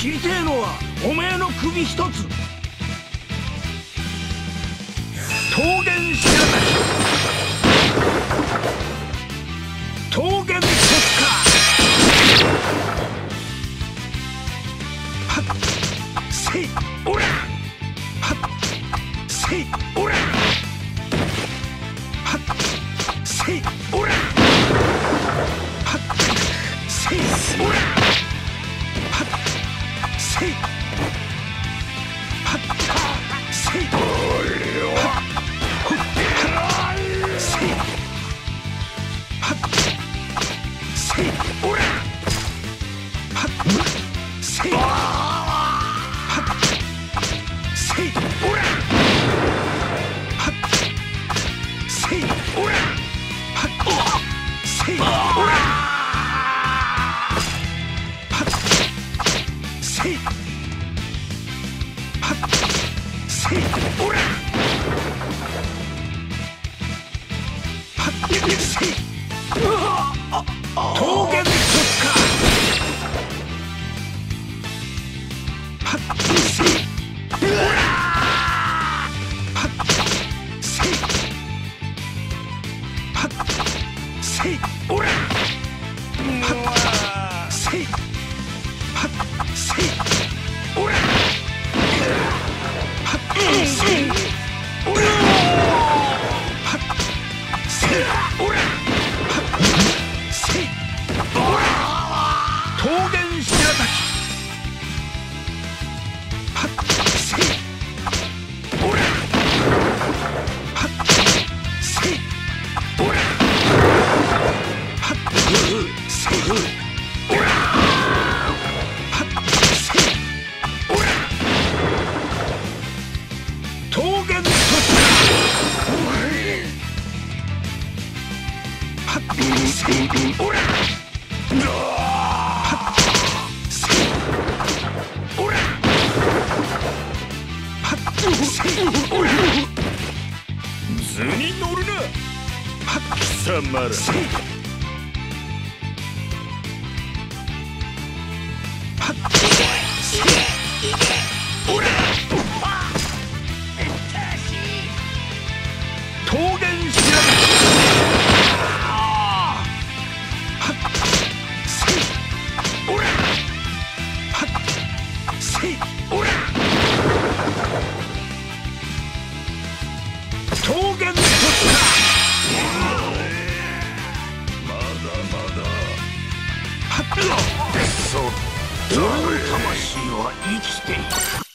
切りてえのはおめえの首一つ。桃源知らない。桃源国家はっ。せい。おら。桃源国家は。図に乗るな貴様ら Hello! 俺の魂は生きている。